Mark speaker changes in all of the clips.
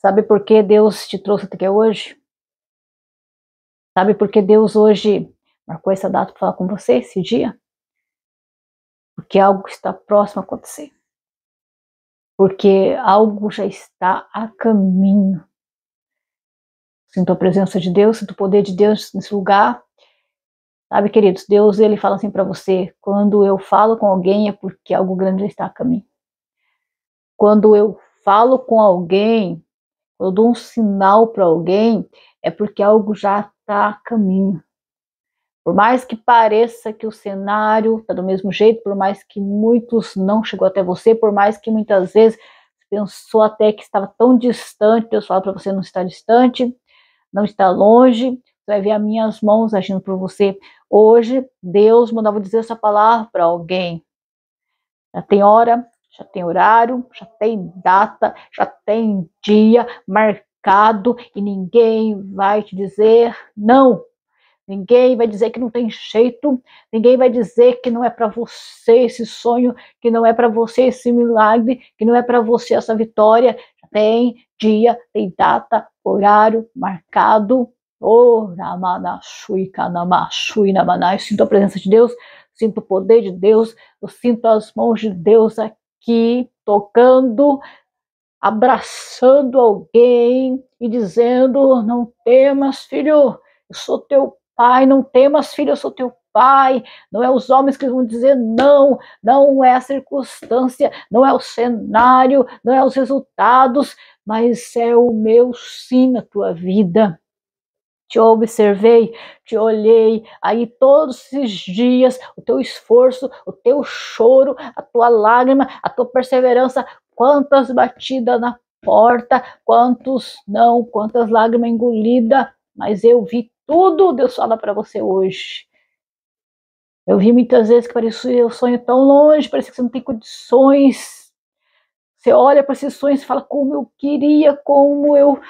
Speaker 1: Sabe por que Deus te trouxe até hoje? Sabe por que Deus hoje marcou essa data para falar com você, esse dia? Porque algo está próximo a acontecer. Porque algo já está a caminho. Sinto a presença de Deus, sinto o poder de Deus nesse lugar. Sabe, queridos, Deus ele fala assim para você: quando eu falo com alguém é porque algo grande está a caminho. Quando eu falo com alguém eu dou um sinal para alguém, é porque algo já está a caminho. Por mais que pareça que o cenário está do mesmo jeito, por mais que muitos não chegou até você, por mais que muitas vezes pensou até que estava tão distante, Deus fala para você não está distante, não está longe, você vai ver as minhas mãos agindo por você. Hoje, Deus mandava dizer essa palavra para alguém. Já tem hora, já tem horário, já tem data, já tem dia marcado e ninguém vai te dizer não. Ninguém vai dizer que não tem jeito, ninguém vai dizer que não é para você esse sonho, que não é para você esse milagre, que não é para você essa vitória. Já tem dia, tem data, horário marcado. Oh, Eu sinto a presença de Deus, sinto o poder de Deus, eu sinto as mãos de Deus aqui aqui tocando, abraçando alguém e dizendo: Não temas, filho, eu sou teu pai, não temas, filho, eu sou teu pai. Não é os homens que vão dizer não, não é a circunstância, não é o cenário, não é os resultados, mas é o meu sim na tua vida te observei, te olhei, aí todos esses dias, o teu esforço, o teu choro, a tua lágrima, a tua perseverança, quantas batidas na porta, quantos não, quantas lágrimas engolidas, mas eu vi tudo, Deus fala para você hoje. Eu vi muitas vezes que parecia o sonho tão longe, parecia que você não tem condições. Você olha para esses sonhos e fala como eu queria, como eu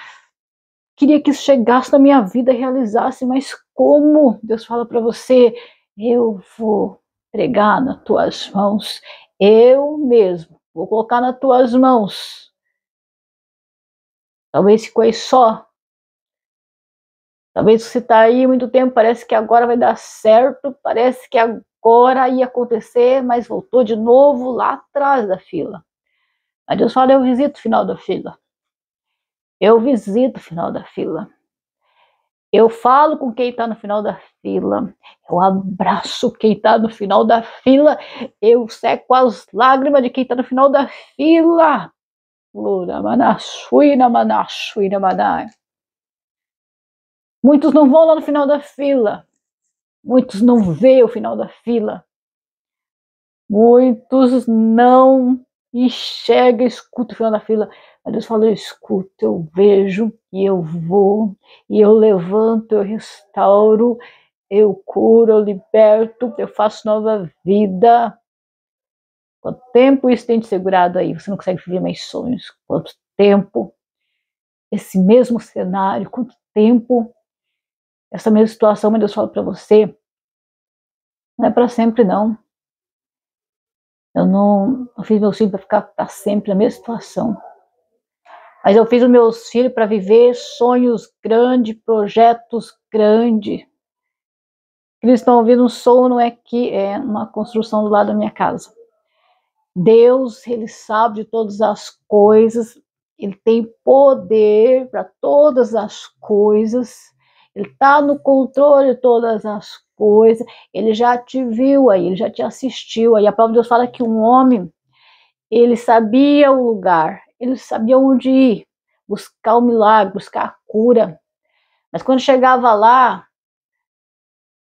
Speaker 1: queria que isso chegasse na minha vida, realizasse, mas como Deus fala para você, eu vou pregar nas tuas mãos, eu mesmo vou colocar nas tuas mãos. Talvez ficou aí só. Talvez você está aí muito tempo, parece que agora vai dar certo, parece que agora ia acontecer, mas voltou de novo lá atrás da fila. Mas Deus fala, eu visito o final da fila. Eu visito o final da fila. Eu falo com quem está no final da fila. Eu abraço quem está no final da fila. Eu seco as lágrimas de quem está no final da fila. Muitos não vão lá no final da fila. Muitos não vê o final da fila. Muitos não enxergam, escutam o final da fila. Deus fala: eu escuto, eu vejo e eu vou, e eu levanto, eu restauro, eu curo, eu liberto, eu faço nova vida. Quanto tempo isso tem te segurado aí? Você não consegue viver mais sonhos? Quanto tempo? Esse mesmo cenário, quanto tempo? Essa mesma situação, mas Deus fala para você: não é para sempre, não. Eu não, fiz meu filho para ficar para sempre na mesma situação. Mas eu fiz os meus filhos para viver sonhos grandes, projetos grandes. Eles estão ouvindo um som, não é que é uma construção do lado da minha casa. Deus, ele sabe de todas as coisas, ele tem poder para todas as coisas, ele está no controle de todas as coisas, ele já te viu aí, ele já te assistiu aí. A palavra de Deus fala que um homem, ele sabia o lugar, ele sabia onde ir, buscar o milagre, buscar a cura. Mas quando chegava lá,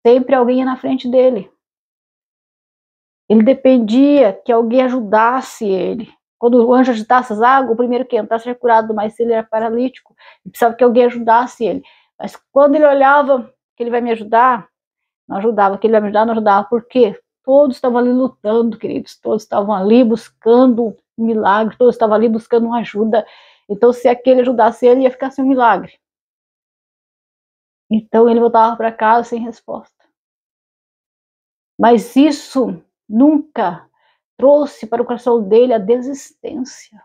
Speaker 1: sempre alguém ia na frente dele. Ele dependia que alguém ajudasse ele. Quando o anjo agitasse as águas, o primeiro que entrasse era curado, mas ele era paralítico. Precisava que alguém ajudasse ele. Mas quando ele olhava que ele vai me ajudar, não ajudava, que ele vai me ajudar, não ajudava. Por quê? Todos estavam ali lutando, queridos. Todos estavam ali buscando milagre, todos estavam ali buscando uma ajuda. Então, se aquele ajudasse ele, ia ficar sem um milagre. Então, ele voltava para casa sem resposta. Mas isso nunca trouxe para o coração dele a desistência.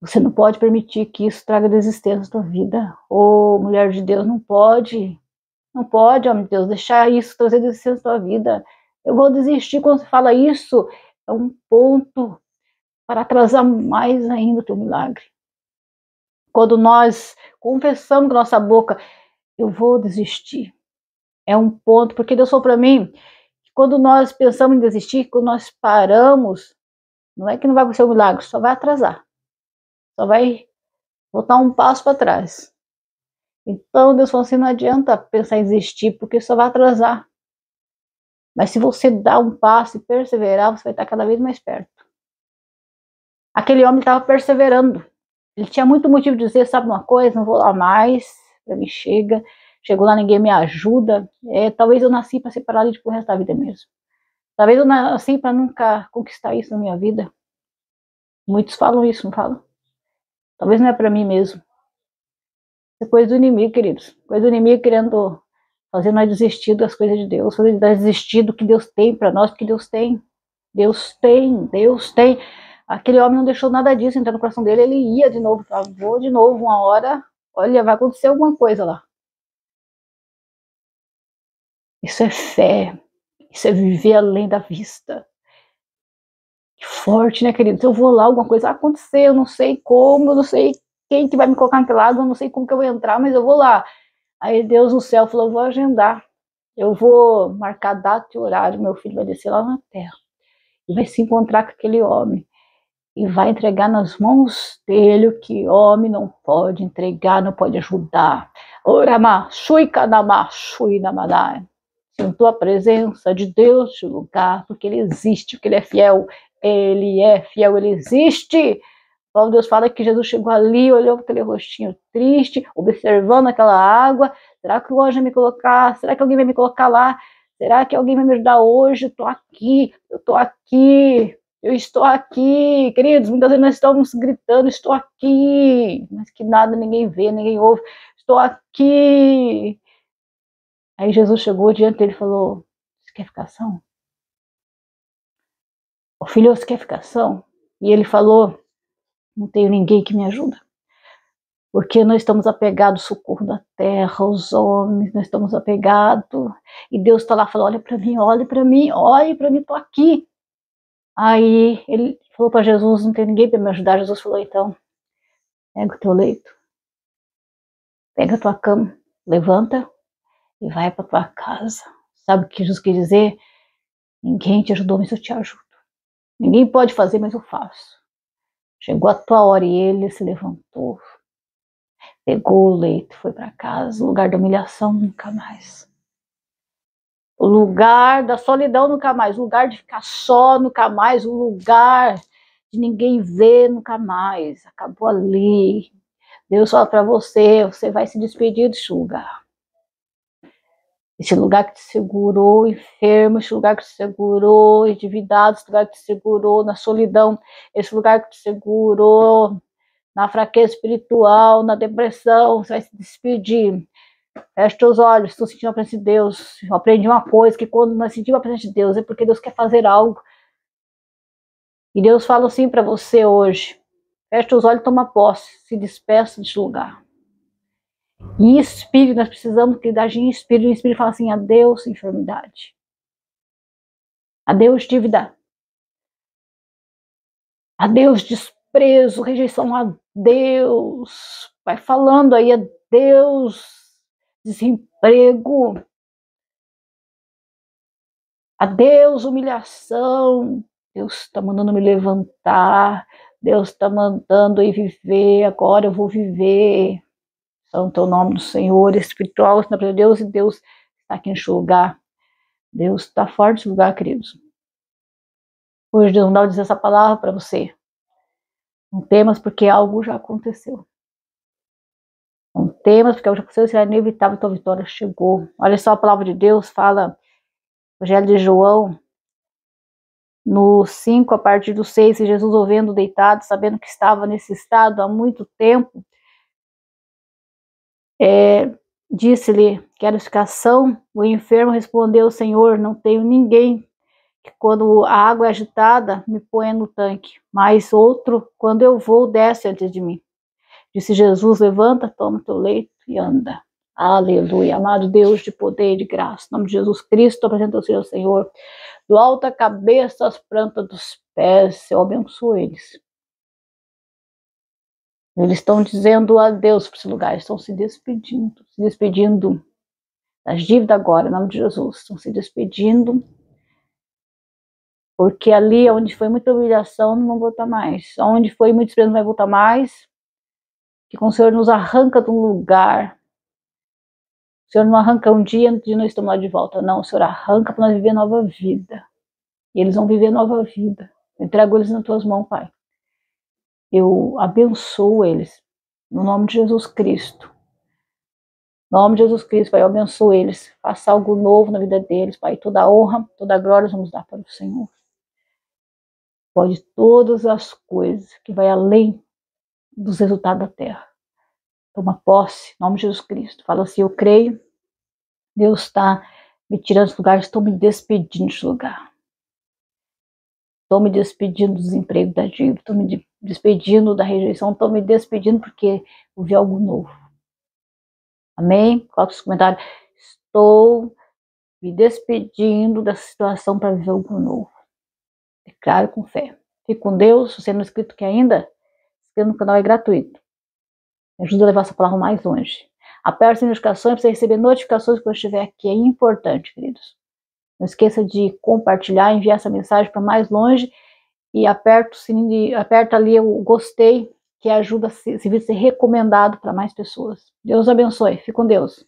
Speaker 1: Você não pode permitir que isso traga desistência na tua vida. Ô, mulher de Deus, não pode. Não pode, homem de Deus, deixar isso trazer desistência na tua vida. Eu vou desistir quando você fala isso. É um ponto para atrasar mais ainda o teu milagre. Quando nós confessamos com nossa boca, eu vou desistir. É um ponto, porque Deus falou para mim, quando nós pensamos em desistir, quando nós paramos, não é que não vai acontecer o um milagre, só vai atrasar. Só vai voltar um passo para trás. Então Deus falou assim: não adianta pensar em desistir, porque só vai atrasar. Mas se você dar um passo e perseverar, você vai estar cada vez mais perto. Aquele homem estava perseverando. Ele tinha muito motivo de dizer: sabe uma coisa, não vou lá mais, para mim chega. Chegou lá, ninguém me ajuda. É, talvez eu nasci para ser paralítico pro resto da vida mesmo. Talvez eu nasci para nunca conquistar isso na minha vida. Muitos falam isso, não falam? Talvez não é para mim mesmo. É coisa do inimigo, queridos. Coisa do inimigo querendo fazer nós desistir das coisas de Deus, fazer nós desistir do que Deus tem para nós, porque Deus tem. Deus tem, Deus tem. Aquele homem não deixou nada disso entrar no coração dele, ele ia de novo, falava, vou de novo, uma hora, olha, vai acontecer alguma coisa lá. Isso é fé, isso é viver além da vista. Que forte, né, queridos? Eu vou lá, alguma coisa vai acontecer, eu não sei como, eu não sei quem que vai me colocar naquele lado, eu não sei como que eu vou entrar, mas eu vou lá. Aí Deus no céu falou, vou agendar, eu vou marcar data e horário, meu filho vai descer lá na terra e vai se encontrar com aquele homem e vai entregar nas mãos dele o que homem não pode entregar, não pode ajudar. Orama, shui kanama, shui namadai. Sentou a presença de Deus no lugar, porque ele existe, porque ele é fiel. Ele é fiel, ele existe. Quando Deus fala que Jesus chegou ali, olhou para aquele rostinho triste, observando aquela água. Será que anjo vai me colocar? Será que alguém vai me colocar lá? Será que alguém vai me ajudar hoje? Eu estou aqui, eu estou aqui, eu estou aqui. Queridos, muitas vezes nós estamos gritando, estou aqui, mas que nada, ninguém vê, ninguém ouve. Estou aqui. Aí Jesus chegou diante dele e falou: Você quer ficação? O filho, você quer ficação? E ele falou: não tenho ninguém que me ajuda. Porque nós estamos apegados ao socorro da terra, aos homens, nós estamos apegados. E Deus está lá falando: olha para mim, olha para mim, olha para mim, estou aqui. Aí ele falou para Jesus: não tem ninguém para me ajudar. Jesus falou: então, pega o teu leito, pega a tua cama, levanta e vai para tua casa. Sabe o que Jesus quer dizer? Ninguém te ajudou, mas eu te ajudo. Ninguém pode fazer, mas eu faço. Chegou a tua hora e ele se levantou, pegou o leito, foi para casa, lugar da humilhação nunca mais. O lugar da solidão nunca mais, o lugar de ficar só nunca mais, o lugar de ninguém ver nunca mais. Acabou ali. Deus fala para você, você vai se despedir desse lugar. Esse lugar que te segurou enfermo, esse lugar que te segurou endividado, esse lugar que te segurou na solidão, esse lugar que te segurou na fraqueza espiritual, na depressão, você vai se despedir. Feche os olhos, estou sentindo a presença de Deus. Eu aprendi uma coisa, que quando nós sentimos a presença de Deus, é porque Deus quer fazer algo. E Deus fala assim para você hoje. Feche os olhos e toma posse. Se despeça desse lugar. Em espírito, nós precisamos que agir em espírito. Em espírito fala assim, adeus enfermidade. Adeus dívida. Adeus desprezo, rejeição a Deus. Vai falando aí, adeus desemprego. Adeus humilhação. Deus está mandando me levantar. Deus está mandando eu viver. Agora eu vou viver. Santo é o nome do Senhor, espiritual, está para Deus, e Deus está aqui neste lugar. Deus está forte nesse lugar, queridos. Hoje Deus não dizer essa palavra para você. Não temas porque algo já aconteceu. Não temas porque algo já aconteceu, será inevitável, tua vitória chegou. Olha só a palavra de Deus, fala, Evangelho de João, no 5, a partir do 6, Jesus ouvindo deitado, sabendo que estava nesse estado há muito tempo, é, Disse-lhe, quero ficação. O enfermo respondeu, Senhor, não tenho ninguém que quando a água é agitada, me põe no tanque, mas outro, quando eu vou, desce antes de mim. Disse Jesus: Levanta, toma teu leito e anda. Aleluia. Amado Deus de poder e de graça. Em nome de Jesus Cristo, apresento ao Senhor. Do alto da cabeça às plantas dos pés, eu abençoo eles. Eles estão dizendo adeus para esse lugar, estão se despedindo, se despedindo das dívidas agora, em nome de Jesus. Estão se despedindo, porque ali onde foi muita humilhação não vão voltar mais. Onde foi muito desprezo não vai voltar mais. Que com o Senhor nos arranca de um lugar. O Senhor não arranca um dia de nós estamos lá de volta, não. O Senhor arranca para nós viver nova vida. E eles vão viver nova vida. Eu entrego eles nas tuas mãos, Pai. Eu abençoo eles. No nome de Jesus Cristo. No nome de Jesus Cristo, Pai, eu abençoo eles. Faça algo novo na vida deles, Pai. Toda a honra, toda a glória vamos dar para o Senhor. Pode todas as coisas que vai além dos resultados da terra. Toma posse, em nome de Jesus Cristo. Fala assim, eu creio. Deus está me tirando desse lugar, estou me despedindo desse lugar. Estou me despedindo do desemprego, da dívida, estou me despedindo da rejeição, estou me despedindo porque eu vi algo novo. Amém? Coloque os comentários. Estou me despedindo dessa situação para viver algo novo. Declaro com fé. Fique com Deus. Se você não é inscrito aqui ainda, inscreva no canal, é gratuito. Me ajuda a levar essa palavra mais longe. Aperte as notificações para você receber notificações quando eu estiver aqui. É importante, queridos. Não esqueça de compartilhar, enviar essa mensagem para mais longe e aperta o sininho, de, aperta ali o gostei, que ajuda esse vídeo a ser recomendado para mais pessoas. Deus abençoe. Fique com Deus.